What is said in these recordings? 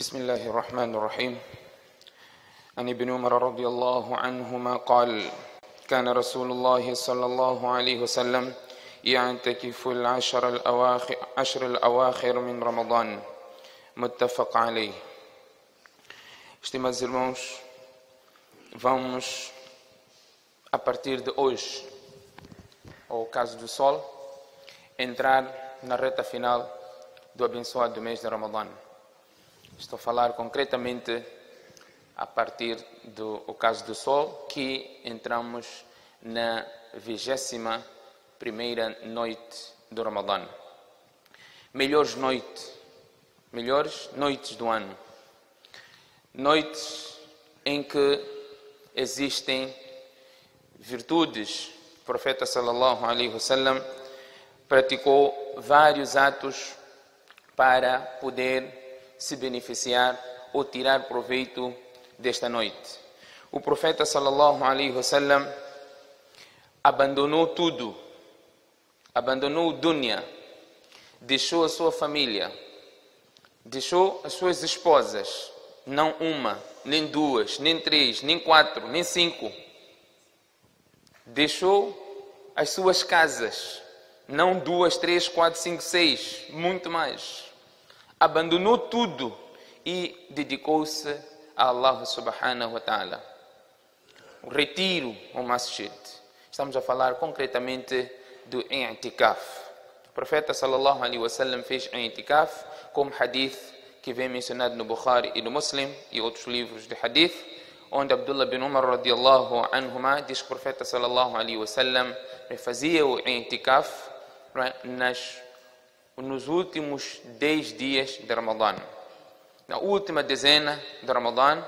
بسم الله الرحمن الرحيم. عن ابن عمر رضي الله عنهما قال كان رسول الله صلى الله عليه وسلم يعتكف العشر الأواخر, عشر الأواخر من رمضان. متفق عليه. Estimados irmãos, vamos a partir de hoje, ao caso do Sol, entrar na reta final do abençoado mês de Ramadã. Estou a falar concretamente a partir do caso do Sol, que entramos na vigésima primeira noite do Ramadã. Melhores noites, melhores noites do ano. Noites em que existem virtudes. O profeta sallallahu alaihi wasallam praticou vários atos para poder se beneficiar ou tirar proveito desta noite. O profeta sallallahu alaihi wasallam abandonou tudo, abandonou o dunya, deixou a sua família, deixou as suas esposas, não uma, nem duas, nem três, nem quatro, nem cinco. Deixou as suas casas, não duas, três, quatro, cinco, seis, muito mais. Abandonou tudo e dedicou-se a Allah subhanahu wa ta'ala. O retiro ao masjid. Estamos a falar concretamente do i'tikaf. O profeta sallallahu alaihi wasallam fez i'tikaf como hadith que vem mencionado no Bukhari e no Muslim e outros livros de hadith, onde Abdullah bin Umar radiallahu anhuma diz que o profeta sallallahu alaihi wasallam fazia o i'tikaf nas, nos últimos 10 dias de Ramadã. Na última dezena de Ramadã,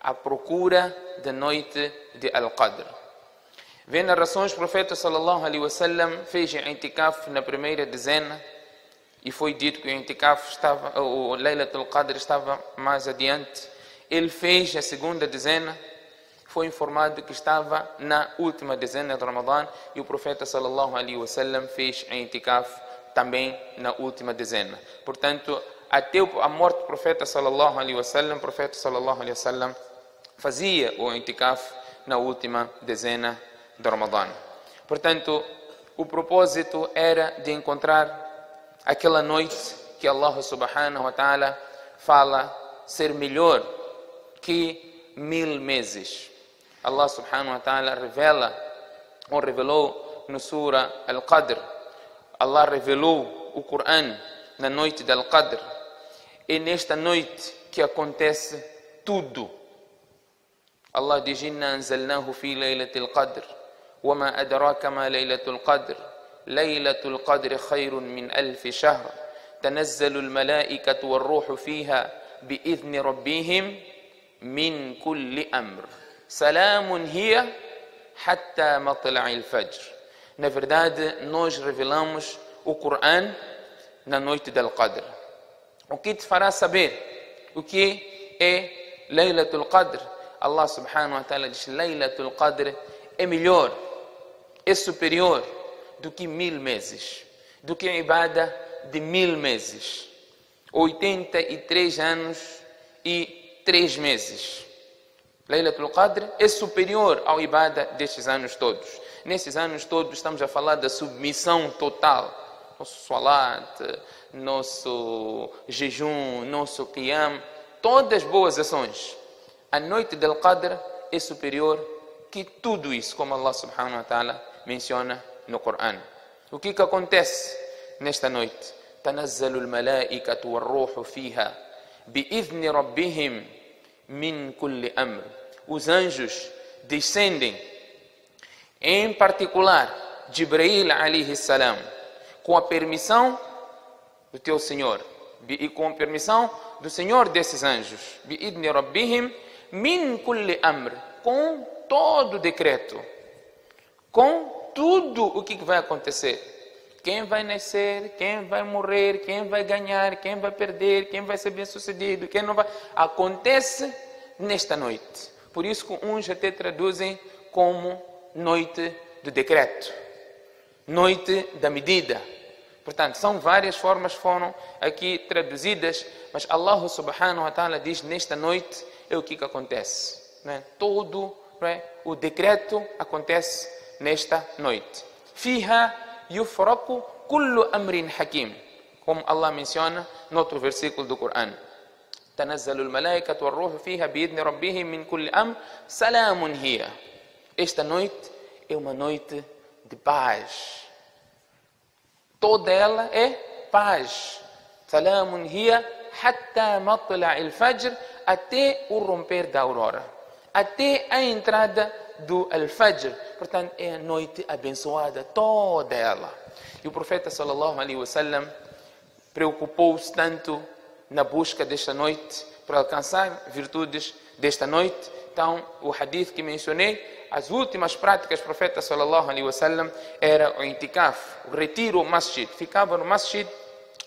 à procura da noite de Al-Qadr. Vem narrações, o profeta sallallahu alaihi wasallam fez i'tikaf na primeira dezena e foi dito que o Intikaf estava, o Laylatul Qadr estava mais adiante. Ele fez a segunda dezena, foi informado que estava na última dezena de Ramadã e o profeta sallallahu alaihi wasallam fez Intikaf também na última dezena. Portanto, até a morte do profeta sallallahu alaihi wasallam, o profeta sallallahu alaihi wasallam fazia o Intikaf na última dezena de Ramadã. Portanto, o propósito era de encontrar aquela noite que Allah subhanahu wa ta'ala fala ser melhor que mil meses. Allah subhanahu wa ta'ala revela, ou revelou no Surah Al-Qadr, Allah revelou o Coran na noite de Al-Qadr. É nesta noite que acontece tudo. Allah diz: Inna anzalnahu fi laylatil qadr. وما أدراك ما ليلة القدر ليلة القدر خير من ألف شهر تنزل الملائكة والروح فيها بإذن ربهم من كل أمر سلام هي حتى مطلع الفجر Na verdade, nós revelamos o Coran na noite del Qadr. O que te fará saber o que é Laylatul Qadr? Allah subhanahu wa ta'ala diz: Laylatul Qadr é melhor, é superior do que mil meses, do que a ibada de mil meses. 83 anos e 3 meses. Laylatul Qadr é superior ao ibada destes anos todos Nesses anos todos estamos a falar da submissão total. Nosso salat, nosso jejum, nosso qiyam, todas boas ações. A noite del Qadr é superior que tudo isso, como Allah subhanahu wa ta'ala menciona no Coran. O que que acontece nesta noite? تنزل الملائكة والروح فيها بإذن ربهم من كل أمر. Os anjos descendem, em particular Jibril alaihi salam, com a permissão do teu Senhor e com a permissão do Senhor desses anjos, bi'idni rabbihim min kulli amr, com todo decreto, com tudo o que vai acontecer. Quem vai nascer, quem vai morrer, quem vai ganhar, quem vai perder, quem vai ser bem-sucedido, quem não vai. Acontece nesta noite. Por isso que uns até traduzem como noite do decreto, noite da medida, Portanto, são várias formas que foram aqui traduzidas, mas Allah subhanahu wa ta'ala diz nesta noite é o que, que acontece. Não é? Todo não é? o decreto acontece nesta noite. Fiha yufraku kullu amrin hakim. Como Allah menciona no outro versículo do Corão. تنزل الملائكة والروح فيها بإذن ربهم من كل أمر سلام هي Esta noite é uma noite de paz. Toda ela é paz. Salamun hiya hatta matla' al-fajr até o romper da aurora. Até a entrada do al-fajr. Portanto, é a noite abençoada toda ela. E o profeta sallallahu alaihi wasallam preocupou-se tanto na busca desta noite para alcançar virtudes desta noite. Então, o hadith que mencionei, as últimas práticas do profeta sallallahu alaihi wasallam era o intikaf, o retiro ao masjid. Ficava no masjid,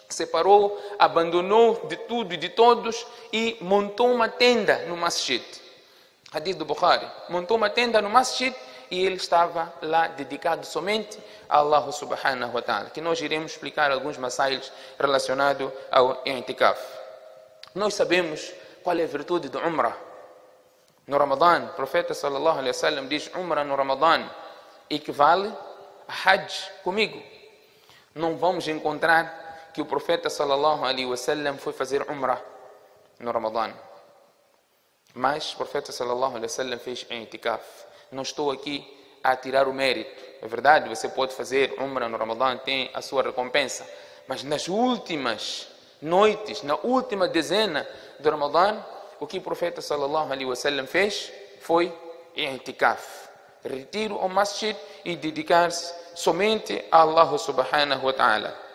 separou, abandonou de tudo e de todos e montou uma tenda no masjid. Hadith do Bukhari. Montou uma tenda no masjid e ele estava lá dedicado somente a Allah subhanahu wa ta'ala, que nós iremos explicar alguns masails relacionados ao intikaf. Nós sabemos qual é a virtude do Umrah. No Ramadã, o profeta sallallahu alaihi wasallam diz: Umrah no Ramadã equivale a Hajj comigo. Não vamos encontrar que o profeta sallallahu alaihi wasallam foi fazer Umrah no Ramadã. Mas o profeta sallallahu alaihi wasallam fez intikaf. Não estou aqui a tirar o mérito. É verdade, você pode fazer Umrah no Ramadã, tem a sua recompensa. Mas nas últimas noites, na última dezena do Ramadã, o que o profeta sallallahu alaihi wasallam fez foi i'tikaf, retiro ao masjid e dedicar-se somente a Allah subhanahu wa ta'ala.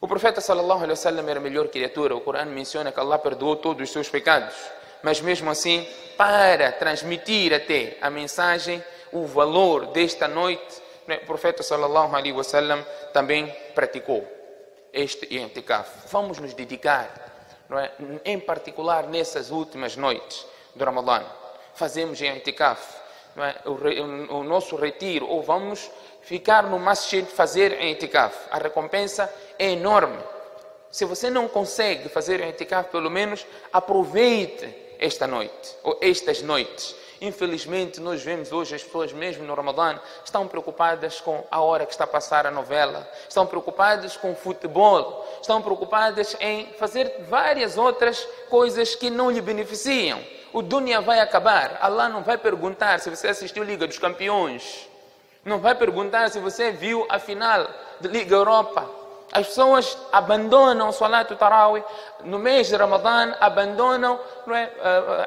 O profeta sallallahu alaihi wasallam era a melhor criatura. O Corão menciona que Allah perdoou todos os seus pecados, mas mesmo assim, para transmitir até a mensagem, o valor desta noite, o profeta sallallahu alaihi wasallam também praticou este i'tikaf. Vamos nos dedicar, é? em particular nessas últimas noites do Ramadã. Fazemos i'tikaf, não é? o, o, nosso retiro, ou vamos ficar no masjid fazer i'tikaf. A recompensa é enorme. Se você não consegue fazer i'tikaf, pelo menos aproveite esta noite, ou estas noites. Infelizmente, nós vemos hoje as pessoas, mesmo no Ramadã, estão preocupadas com a hora que está a passar a novela, estão preocupadas com o futebol, estão preocupadas em fazer várias outras coisas que não lhe beneficiam. O dunya vai acabar. Allah não vai perguntar se você assistiu Liga dos Campeões, não vai perguntar se você viu a final da Liga Europa. As pessoas abandonam o Salat Tarawih no mês de Ramadã, abandonam não é,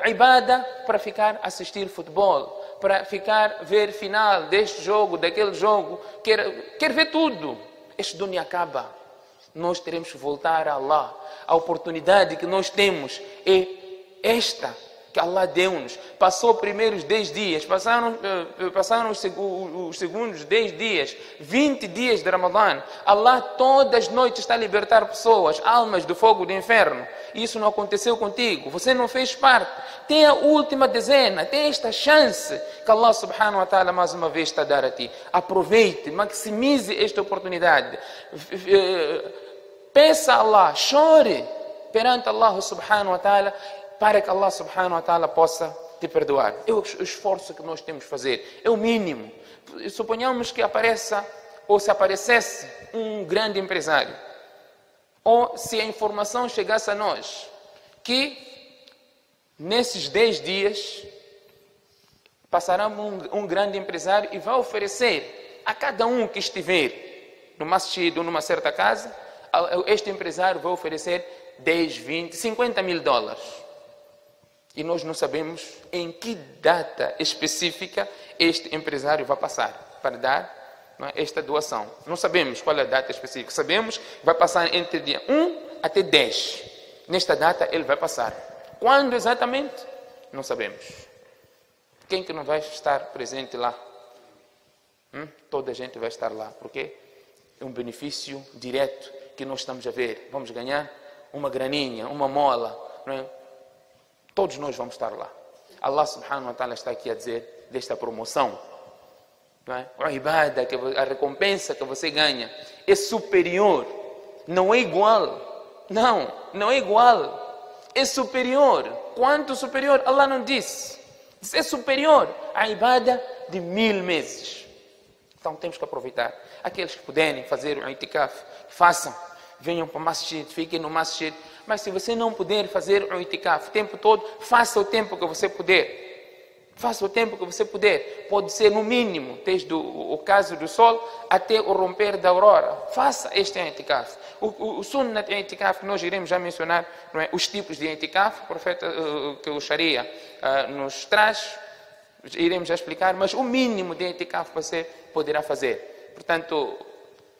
a, ibada para ficar assistir futebol, para ficar ver final deste jogo, daquele jogo, quer, quer ver tudo. Este dunya acaba. Nós teremos que voltar a Allah. A oportunidade que nós temos é esta que Allah deu-nos. Passou primeiros 10 dias, passaram, passaram os, os segundos 10 dias, 20 dias de Ramadã. Allah todas as noites está a libertar pessoas, almas do fogo do inferno. Isso não aconteceu contigo, você não fez parte. Tem a última dezena, tem esta chance que Allah subhanahu wa ta'ala mais uma vez está a dar a ti. Aproveite, maximize esta oportunidade. Peça a Allah, chore perante Allah subhanahu wa ta'ala para que Allah subhanahu wa ta'ala possa te perdoar. É o esforço que nós temos que fazer, é o mínimo. Suponhamos que apareça, ou se aparecesse, um grande empresário, ou se a informação chegasse a nós, que nesses 10 dias passará um, um grande empresário e vai oferecer a cada um que estiver masjid ou numa certa casa, este empresário vai oferecer 10, 20, 50 mil dólares. E nós não sabemos em que data específica este empresário vai passar para dar é, esta doação. Não sabemos qual é a data específica. Sabemos que vai passar entre dia 1 até 10. Nesta data ele vai passar. Quando exatamente? Não sabemos. Quem que não vai estar presente lá? Hum? Toda a gente vai estar lá, porque é um benefício direto que nós estamos a ver. Vamos ganhar uma graninha, uma mola, não é? Todos nós vamos estar lá. Allah subhanahu wa ta'ala está aqui a dizer desta promoção. não é? a ibada, a recompensa que você ganha é superior, não é igual. Não, não é igual. É superior. Quanto superior? Allah não disse. Diz, é superior à ibada de mil meses. Então temos que aproveitar. Aqueles que puderem fazer o itikaf, façam. Venham para o masjid, fiquem no masjid. Mas se você não puder fazer o itikaf o tempo todo, faça o tempo que você puder. Faça o tempo que você puder. Pode ser no mínimo, desde o, caso do sol até o romper da aurora. Faça este itikaf. O, o, o sunnah de itikaf, nós iremos já mencionar é? os tipos de itikaf, o profeta uh, que o Sharia uh, nos traz, iremos já explicar, mas o mínimo de itikaf você poderá fazer. Portanto,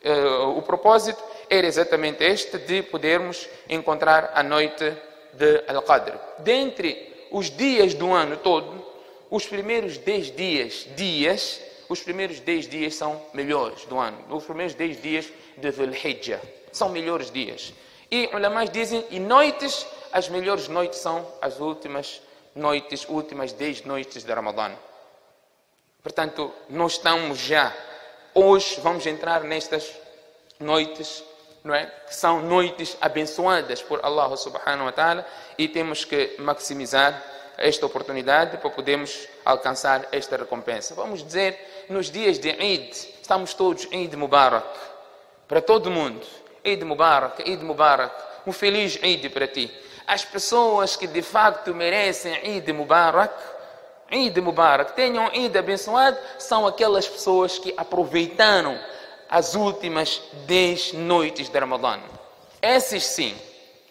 uh, o propósito era exatamente este, de podermos encontrar a noite de Al-Qadr. Dentre os dias do ano todo, os primeiros 10 dias, dias, os primeiros 10 dias são melhores do ano. Os primeiros 10 dias de Dhul-Hijjah são melhores dias. E ulamás dizem, e noites, as melhores noites são as últimas noites, últimas 10 noites de Ramadã. Portanto, nós estamos já, hoje vamos entrar nestas noites, não é? Que são noites abençoadas por Allah subhanahu wa ta'ala e temos que maximizar esta oportunidade para podermos alcançar esta recompensa. Vamos dizer, nos dias de Eid, estamos todos Eid Mubarak, para todo mundo. Eid Mubarak, Eid Mubarak, um feliz Eid para ti. As pessoas que de facto merecem Eid Mubarak, Eid Mubarak, tenham Eid abençoado, são aquelas pessoas que aproveitaram as últimas 10 noites de Ramadã. Esses sim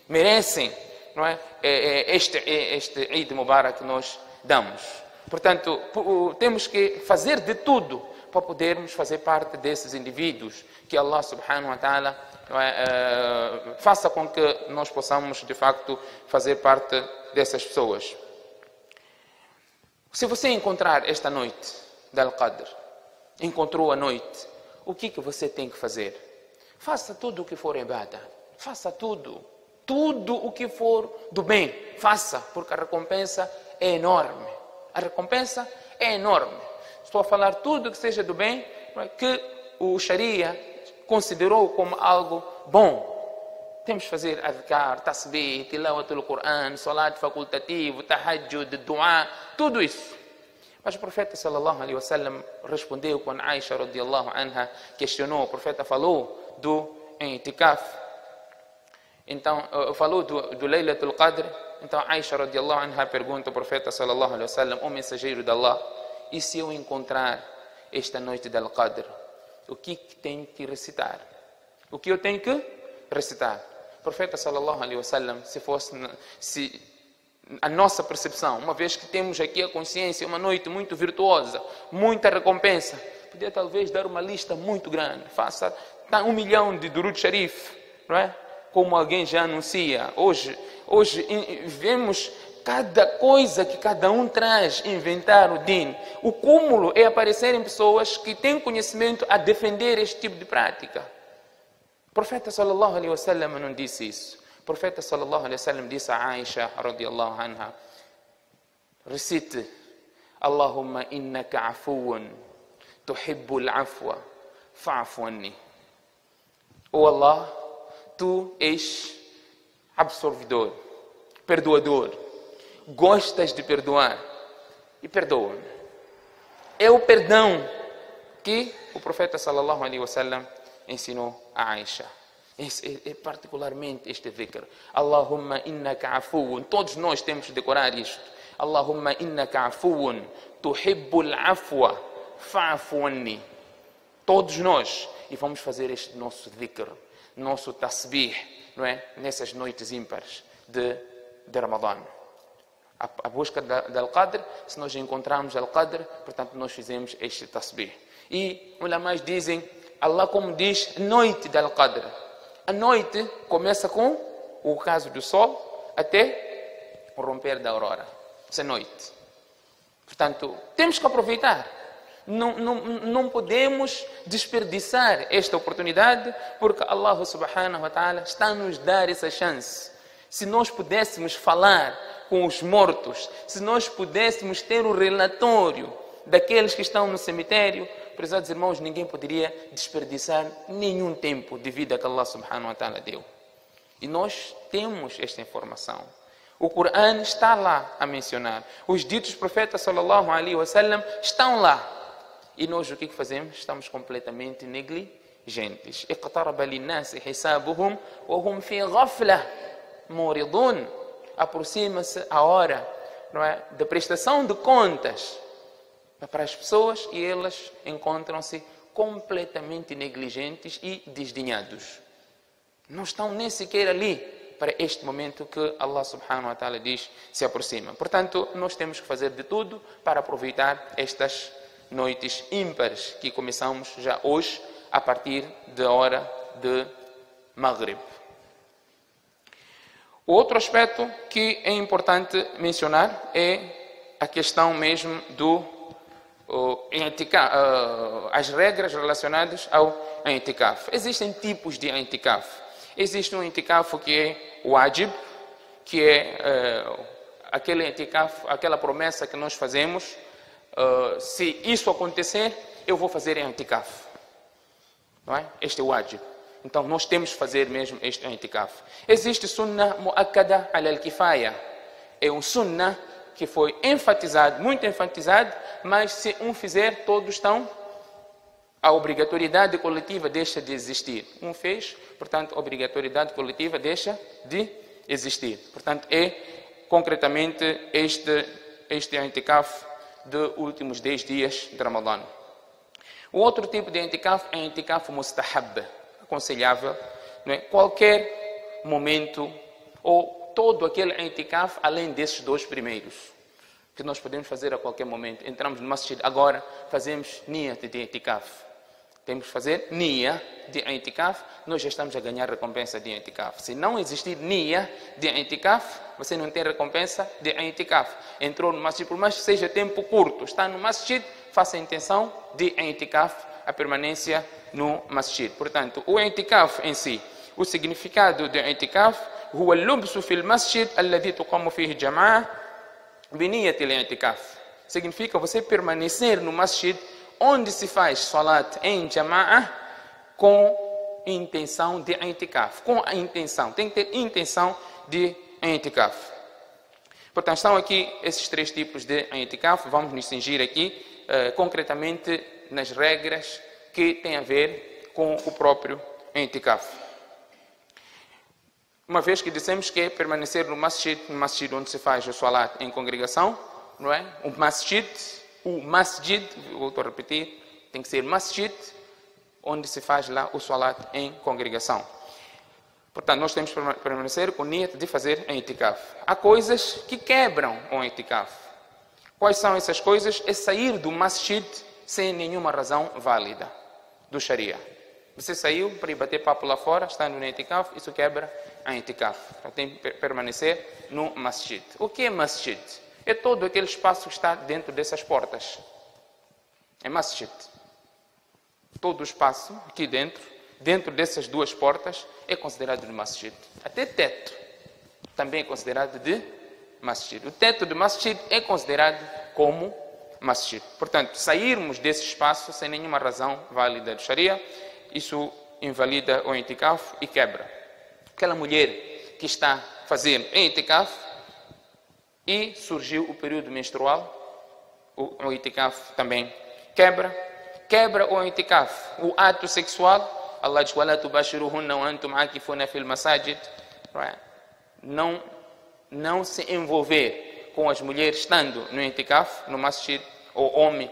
merecem não é? é, é este, é este Eid Mubarak que nós damos. Portanto, temos que fazer de tudo para podermos fazer parte desses indivíduos que Allah subhanahu wa ta'ala é, faça com que nós possamos de facto fazer parte dessas pessoas. Se você encontrar esta noite da Al-Qadr, encontrou a noite, o que, que você tem que fazer? Faça tudo o que for ibada. Faça tudo tudo o que for do bem, faça, porque a recompensa é enorme. A recompensa é enorme. Estou a falar tudo que seja do bem, que o Sharia considerou como algo bom. Temos que fazer adhkar, tasbih, tilawat al-Quran, salat facultativo, tahajjud, dua, tudo isso. Mas o profeta sallallahu alaihi wasallam respondeu quando Aisha radiallahu anha questionou, o profeta falou do itikaf, então, falou do, do Laylatul Qadr. Então, Aisha radiallahu anha pergunta ao profeta sallallahu alaihi wasallam, o mensageiro de Allah, e se eu encontrar esta noite del Qadr, o que tenho que recitar? O que eu tenho que recitar? O profeta sallallahu alaihi wasallam, se fosse se a nossa percepção, uma vez que temos aqui a consciência, uma noite muito virtuosa, muita recompensa, podia talvez dar uma lista muito grande, faça um milhão de Durud Sharif, não é? como alguém já anuncia. Hoje, hoje vemos cada coisa que cada um traz, inventar o din. O cúmulo é aparecer em pessoas que têm conhecimento a defender este tipo de prática. O profeta sallallahu alaihi wasallam não disse isso. O profeta sallallahu alaihi wasallam disse a Aisha radiallahu anha: recite Allahumma innaka afuun tuhibbul afwa fa'fu anni. O Allah, tu és absorvidor, perdoador, gostas de perdoar e perdoa. É o perdão que o profeta sallallahu alaihi wasallam ensinou a Aisha. É, é particularmente este dhikr. Allahumma innaka afuun. Todos nós temos de decorar isto. Allahumma innaka afuun. Tuhibbul afwa. Fa'fu anni. Todos nós. E vamos fazer este nosso dhikr nosso tasbih, não é? Nessas noites ímpares de, de Ramadã. A, a busca da, Al-Qadr, se nós encontrarmos Al-Qadr, portanto nós fizemos este tasbih. E ulamás dizem, Allah como diz, noite da Al-Qadr. A noite começa com o caso do sol até o romper da aurora. Essa noite. Portanto, temos que aproveitar. Não, não, não podemos desperdiçar esta oportunidade porque Allah subhanahu wa ta'ala está a nos dar essa chance. Se nós pudéssemos falar com os mortos, se nós pudéssemos ter o relatório daqueles que estão no cemitério, prezados irmãos, ninguém poderia desperdiçar nenhum tempo de vida que Allah subhanahu wa ta'ala deu. E nós temos esta informação. O Corão está lá a mencionar. Os ditos profetas sallallahu alaihi wasallam estão lá. E nós o que fazemos? Estamos completamente negligentes. اقترب للناس حسابهم وهم في غفلة موردون. Aproxima-se a hora não é, da prestação de contas para as pessoas e elas encontram-se completamente negligentes e desdenhados. Não estão nem sequer ali para este momento que Allah subhanahu wa ta'ala diz se aproxima. Portanto, nós temos que fazer de tudo para aproveitar estas noites ímpares que começamos já hoje a partir da hora de Maghrib. O outro aspecto que é importante mencionar é a questão mesmo do as regras relacionadas ao intikaf. Existem tipos de intikaf. Existe um intikaf que é o wajib, que é uh, aquele intikaf, aquela promessa que nós fazemos. Uh, se isso acontecer, eu vou fazer intikaf. Não é? Este é o wajib. Então nós temos que fazer mesmo este intikaf. Existe sunnah muakkada al-kifaya. É um sunnah que foi enfatizado, muito enfatizado, mas se um fizer, todos estão. A obrigatoriedade coletiva deixa de existir. Um fez, portanto, a obrigatoriedade coletiva deixa de existir. Portanto, é concretamente este, este antikaf de últimos 10 dias de Ramadã. O outro tipo de antikaf é antikaf mustahab, aconselhável, não é? qualquer momento ou todo aquele itikaf além desses dois primeiros, que nós podemos fazer a qualquer momento. Entramos no masjid agora, fazemos niyat de itikaf. Temos que fazer nia de itikaf, nós já estamos a ganhar recompensa de itikaf. Se não existir nia de itikaf, você não tem recompensa de itikaf. Entrou no masjid, por mais que seja tempo curto, está no masjid, faça a intenção de itikaf, a permanência no masjid. Portanto, o itikaf em si, o significado de itikaf هو اللبس في المسجد الذي تقام فيه جماعة بنية الاعتكاف significa você permanecer no masjid onde se faz salat em jama'a com intenção de itikaf, com a intenção, tem que ter intenção de itikaf. Portanto, estão aqui esses três tipos de itikaf, vamos nos cingir aqui uh, concretamente nas regras que têm a ver com o próprio itikaf. Uma vez que dissemos que é permanecer no masjid, no masjid onde se faz o salat em congregação, não é? O masjid, o masjid, volto a repetir, tem que ser masjid, onde se faz lá o salat em congregação. Portanto, nós temos que permanecer com nível de fazer em itikaf. Há coisas que quebram o itikaf. Quais são essas coisas? É sair do masjid sem nenhuma razão válida do Sharia. Você saiu para ir bater papo lá fora, estando no itikaf, isso quebra a itikaf. Então tem que permanecer no masjid. O que é masjid? É todo aquele espaço que está dentro dessas portas. É masjid. Todo o espaço aqui dentro, dentro dessas duas portas, é considerado de masjid. Até teto também é considerado de masjid. O teto de masjid é considerado como masjid. Portanto, sairmos desse espaço sem nenhuma razão válida do Sharia isso invalida o itikaf e quebra. Aquela mulher que está fazendo itikaf e surgiu o período menstrual, o itikaf também quebra. Quebra o itikaf, o ato sexual. Allah diz: "Wala tubashiruhunna wa antum akifuna fil masajid". Não não se envolver com as mulheres estando no itikaf, no masjid, ou homem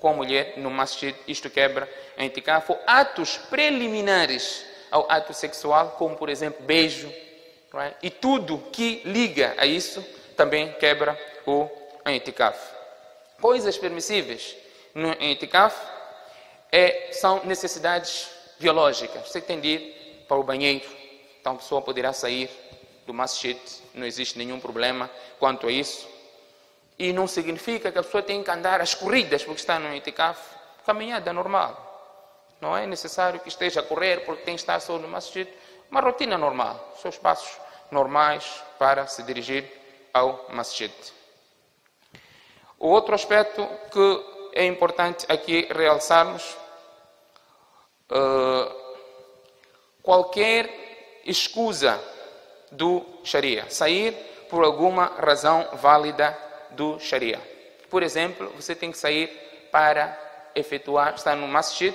com a mulher no masjid, isto quebra a itikaf, ou atos preliminares ao ato sexual, como por exemplo beijo, é? e tudo que liga a isso também quebra o itikaf. Coisas permissíveis no itikaf é, são necessidades biológicas. Você tem de ir para o banheiro, então a pessoa poderá sair do masjid, não existe nenhum problema quanto a isso. E não significa que a pessoa tem que andar às corridas porque está no itikaf. Caminhada normal. Não é necessário que esteja a correr porque tem que estar só no masjid. Uma rotina normal. Seus passos normais para se dirigir ao masjid. O outro aspecto que é importante aqui realçarmos uh, qualquer escusa do Sharia, sair por alguma razão válida do Sharia. Por exemplo, você tem que sair para efetuar, está no masjid,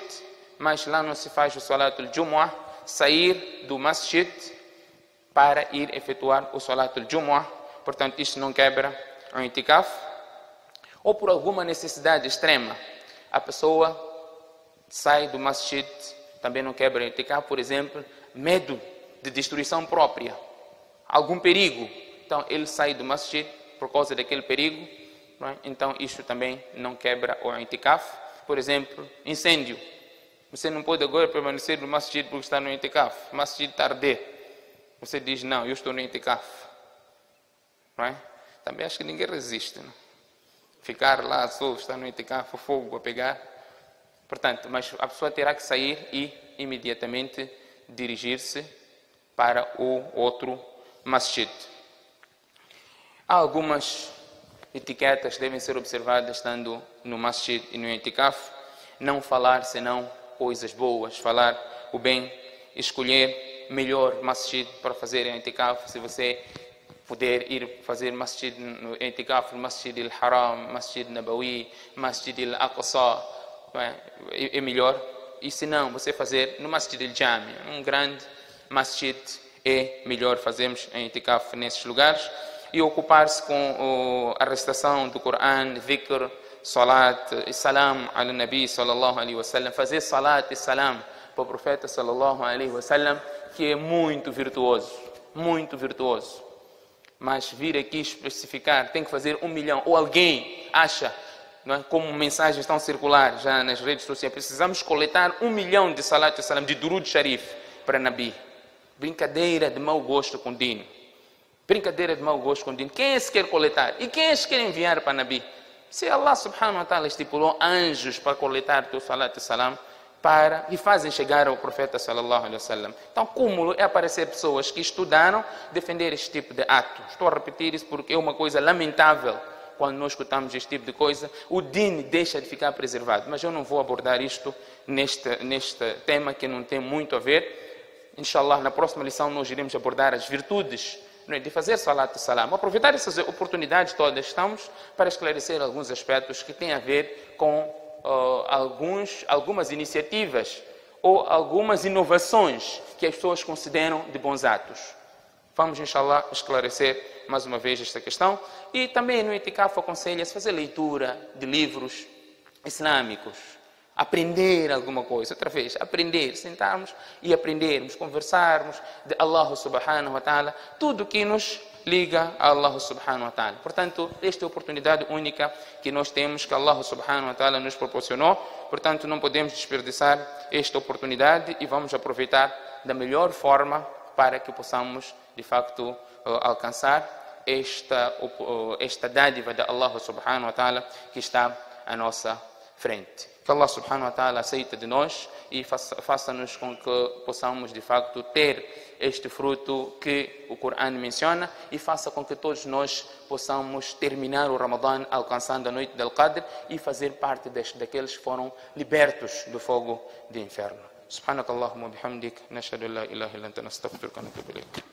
mas lá não se faz o salatul jumu'ah, sair do masjid para ir efetuar o salatul jumu'ah, portanto isto não quebra o itikaf, ou por alguma necessidade extrema, a pessoa sai do masjid, também não quebra o itikaf, por exemplo, medo de destruição própria, algum perigo, então ele sai do masjid por causa daquele perigo, é? então isto também não quebra o itikaf. Por exemplo, incêndio. Você não pode agora permanecer no masjid porque está no itikaf. Masjid está a arder. Você diz, não, eu estou no itikaf. Não é? Também acho que ninguém resiste. Não? Ficar lá só, estar no itikaf, o fogo a pegar. Portanto, mas a pessoa terá que sair e imediatamente dirigir-se para o outro masjid. Há algumas etiquetas que devem ser observadas estando no masjid e no itikaf. Não falar senão coisas boas, falar o bem, escolher melhor masjid para fazer em itikaf. Se você puder ir fazer masjid no itikaf, masjid al-haram, masjid nabawi, masjid al-aqsa, é, é melhor. E se não, você fazer no masjid al-jami, um grande masjid, é melhor fazermos em itikaf nesses lugares e ocupar-se com a recitação do Coran, dhikr, salat e salam al Nabi sallallahu alaihi wasallam, fazer salat e salam para o profeta sallallahu alaihi wasallam, que é muito virtuoso, muito virtuoso. Mas vir aqui especificar, tem que fazer um milhão, ou alguém acha, não é? como mensagens estão circular já nas redes sociais, precisamos coletar um milhão de salat e salam, de durud sharif para Nabi. Brincadeira de mau gosto com Dino. Brincadeira de mau gosto com dinheiro. Quem é que quer coletar? E quem é que quer enviar para Nabi? Se Allah subhanahu wa ta'ala estipulou anjos para coletar teu salat e salam para e fazem chegar ao profeta sallallahu alaihi wasallam. Então, cúmulo é aparecer pessoas que estudaram defender este tipo de ato. Estou a repetir isso porque é uma coisa lamentável quando nós escutamos este tipo de coisa, o din deixa de ficar preservado. Mas eu não vou abordar isto neste, neste tema que não tem muito a ver. Inshallah, na próxima lição nós iremos abordar as virtudes é? de fazer salat salam. Aproveitar essas oportunidades todas estamos para esclarecer alguns aspectos que têm a ver com uh, alguns, algumas iniciativas ou algumas inovações que as pessoas consideram de bons atos. Vamos, inshallah, esclarecer mais uma vez esta questão. E também no Itikaf aconselha-se fazer leitura de livros islâmicos, aprender alguma coisa, outra vez, aprender, sentarmos e aprendermos, conversarmos de Allah subhanahu wa ta'ala, tudo que nos liga a Allah subhanahu wa ta'ala. Portanto, esta é a oportunidade única que nós temos, que Allah subhanahu wa ta'ala nos proporcionou, portanto, não podemos desperdiçar esta oportunidade e vamos aproveitar da melhor forma para que possamos, de facto, eh, alcançar esta, esta dádiva de Allah subhanahu wa ta'ala que está à nossa frente. Que Allah subhanahu wa ta'ala aceite de nós e faça-nos com que possamos de facto ter este fruto que o Corão menciona e faça com que todos nós possamos terminar o Ramadã alcançando a noite del Qadr e fazer parte deste, daqueles que foram libertos do fogo do inferno. سبحانك اللهم وبحمدك نشهد ان لا اله الا انت نستغفرك ونتوب اليك